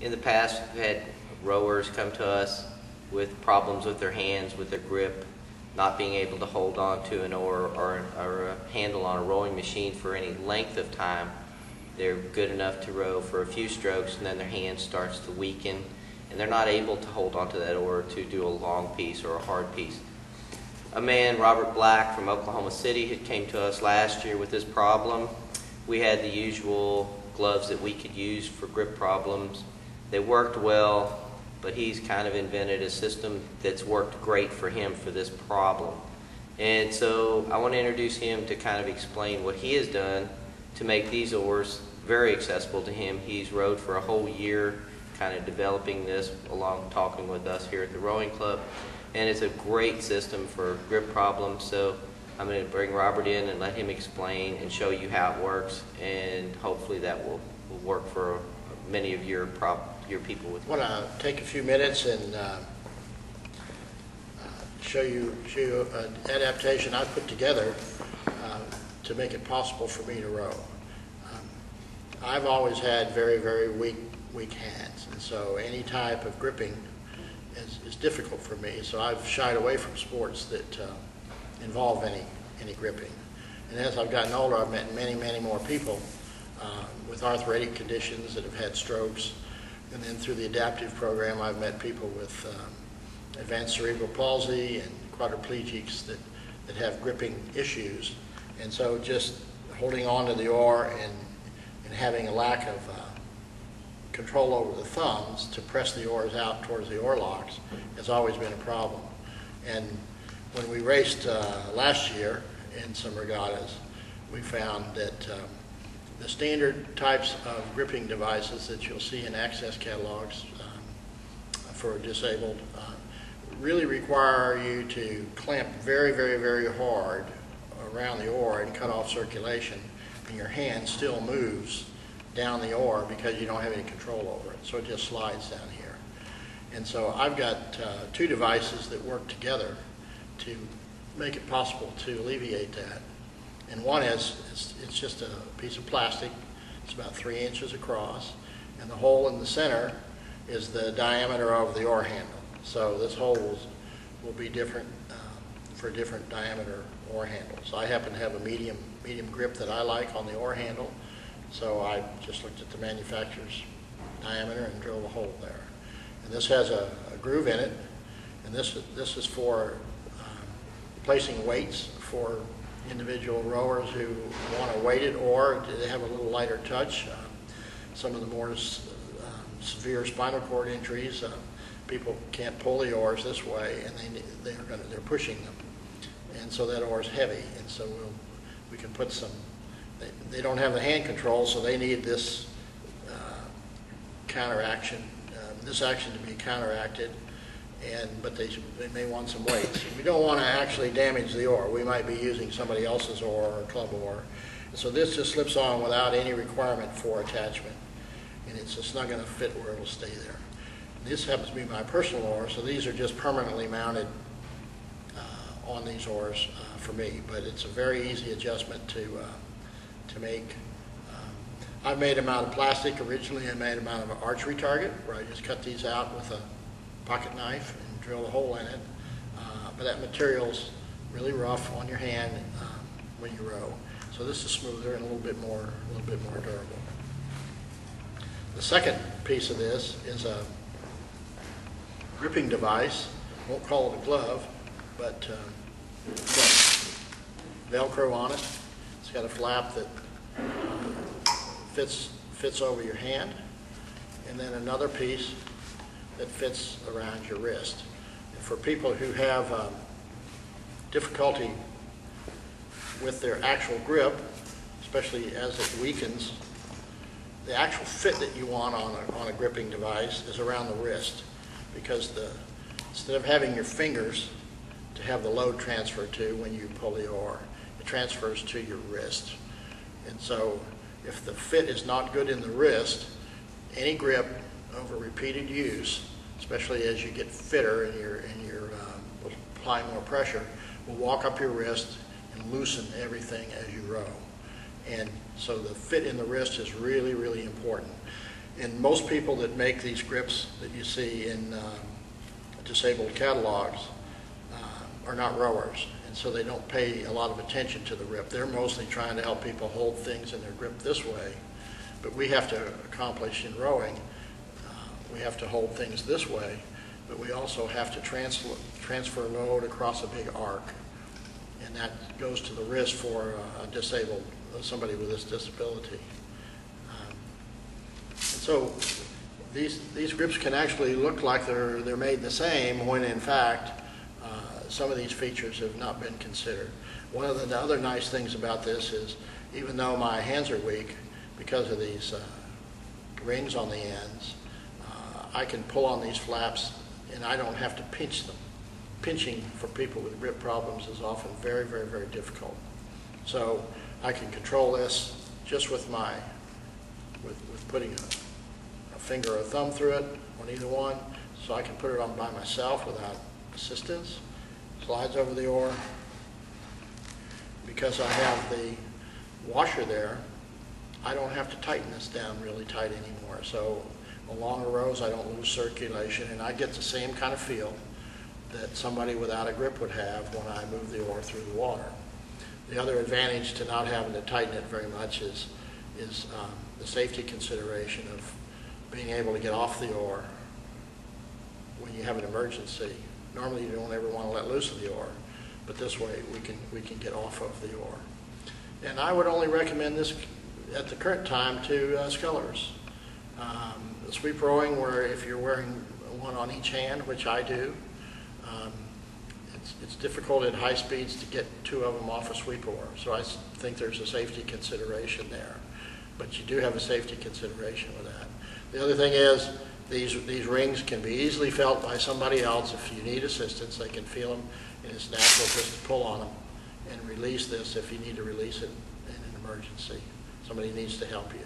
In the past, we've had rowers come to us with problems with their hands, with their grip, not being able to hold on to an oar or, or a handle on a rowing machine for any length of time. They're good enough to row for a few strokes and then their hand starts to weaken and they're not able to hold onto that oar to do a long piece or a hard piece. A man, Robert Black from Oklahoma City, had came to us last year with this problem. We had the usual gloves that we could use for grip problems. They worked well, but he's kind of invented a system that's worked great for him for this problem. And so I want to introduce him to kind of explain what he has done to make these oars very accessible to him. He's rowed for a whole year, kind of developing this along talking with us here at the rowing club. And it's a great system for grip problems. So I'm going to bring Robert in and let him explain and show you how it works. And hopefully that will, will work for many of your prob- your people with want to take a few minutes and uh, uh, show you, show you an adaptation I put together uh, to make it possible for me to row. Um, I've always had very, very weak, weak hands, and so any type of gripping is, is difficult for me. So I've shied away from sports that uh, involve any, any gripping. And as I've gotten older, I've met many, many more people uh, with arthritic conditions that have had strokes. And then through the adaptive program, I've met people with um, advanced cerebral palsy and quadriplegics that, that have gripping issues. And so just holding on to the oar and, and having a lack of uh, control over the thumbs to press the oars out towards the oar locks has always been a problem. And when we raced uh, last year in some regattas, we found that um, the standard types of gripping devices that you'll see in access catalogs um, for disabled uh, really require you to clamp very, very, very hard around the oar and cut off circulation, and your hand still moves down the oar because you don't have any control over it. So it just slides down here. And so I've got uh, two devices that work together to make it possible to alleviate that. And one is, it's, it's just a piece of plastic. It's about three inches across. And the hole in the center is the diameter of the oar handle. So this hole will, will be different uh, for different diameter oar handles. I happen to have a medium, medium grip that I like on the oar handle. So I just looked at the manufacturer's diameter and drilled a hole there. And this has a, a groove in it. And this, this is for um, placing weights for individual rowers who want a weighted oar. They have a little lighter touch. Um, some of the more um, severe spinal cord injuries, uh, people can't pull the oars this way, and they they're going they're pushing them, and so that oar is heavy, and so we'll we can put some. They, they don't have the hand control, so they need this uh, counteraction, um, this action to be counteracted and, but they, they may want some weights. We don't want to actually damage the oar. We might be using somebody else's oar or club oar. So this just slips on without any requirement for attachment. And it's just not going to fit where it'll stay there. This happens to be my personal oar, so these are just permanently mounted uh, on these oars uh, for me. But it's a very easy adjustment to, uh, to make. Um, I've made them out of plastic. Originally, I made them out of an archery target, where I just cut these out with a pocket knife and drill a hole in it. Uh, but that material's really rough on your hand um, when you row. So this is smoother and a little bit more, a little bit more durable. The second piece of this is a gripping device. Won't call it a glove, but got Velcro on it. It's got a flap that uh, fits fits over your hand, and then another piece that fits around your wrist. And for people who have um, difficulty with their actual grip, especially as it weakens, the actual fit that you want on a, on a gripping device is around the wrist because the, instead of having your fingers to have the load transfer to when you pull the oar, it transfers to your wrist. And so if the fit is not good in the wrist, any grip over repeated use, especially as you get fitter and you're, and you're um, applying more pressure, will walk up your wrist and loosen everything as you row. And so the fit in the wrist is really, really important. And most people that make these grips that you see in um, disabled catalogs uh, are not rowers, and so they don't pay a lot of attention to the grip. They're mostly trying to help people hold things in their grip this way, but we have to accomplish in rowing, we have to hold things this way, but we also have to transfer, transfer load across a big arc, and that goes to the risk for a disabled, somebody with this disability. Um, and so these, these grips can actually look like they're, they're made the same when in fact, uh, some of these features have not been considered. One of the other nice things about this is even though my hands are weak because of these uh, rings on the ends, I can pull on these flaps and I don't have to pinch them. Pinching for people with grip problems is often very, very, very difficult. So I can control this just with my, with, with putting a, a finger or a thumb through it on either one, so I can put it on by myself without assistance. Slides over the oar. Because I have the washer there, I don't have to tighten this down really tight anymore. So along the rows, I don't lose circulation, and I get the same kind of feel that somebody without a grip would have when I move the oar through the water. The other advantage to not having to tighten it very much is, is um, the safety consideration of being able to get off the oar when you have an emergency. Normally, you don't ever want to let loose of the oar, but this way, we can, we can get off of the oar. And I would only recommend this at the current time to uh, scullers. Um, Sweep rowing, where if you're wearing one on each hand, which I do, um, it's, it's difficult at high speeds to get two of them off a sweep oar. So I think there's a safety consideration there. But you do have a safety consideration with that. The other thing is, these, these rings can be easily felt by somebody else. If you need assistance, they can feel them, and it's natural just to pull on them and release this if you need to release it in an emergency. Somebody needs to help you.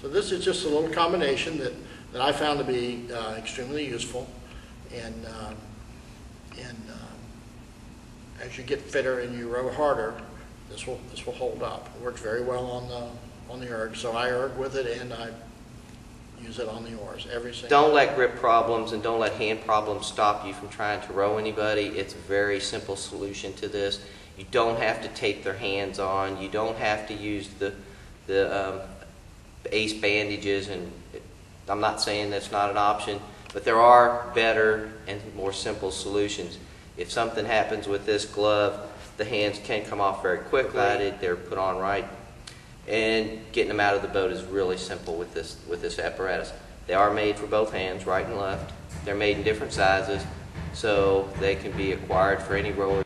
So this is just a little combination that, that I found to be uh, extremely useful. And, um, and um, as you get fitter and you row harder, this will, this will hold up. It works very well on the, on the erg. So I erg with it and I use it on the oars every single. Don't let grip problems and don't let hand problems stop you from trying to row anybody. It's a very simple solution to this. You don't have to tape their hands on. You don't have to use the, the um, ace bandages. And I'm not saying that's not an option, but there are better and more simple solutions. If something happens with this glove, the hands can come off very quickly. They're put on right and getting them out of the boat is really simple with this, with this apparatus. They are made for both hands, right and left. They're made in different sizes, so they can be acquired for any rower